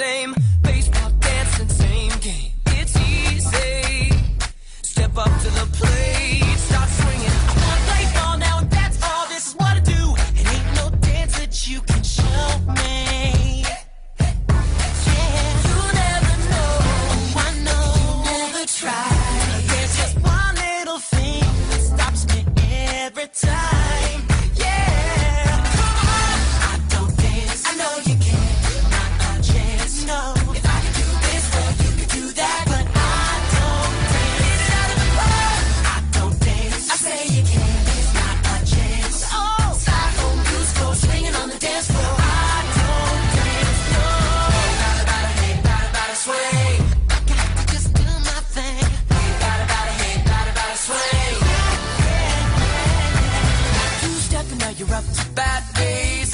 same baseball dancing, same game. It's easy. Step up to the plate, start swinging. I want to play ball now, and that's all. This is what I do. It ain't no dance that you can show me. Yeah. You never know. Oh, I know. You never try. bad days.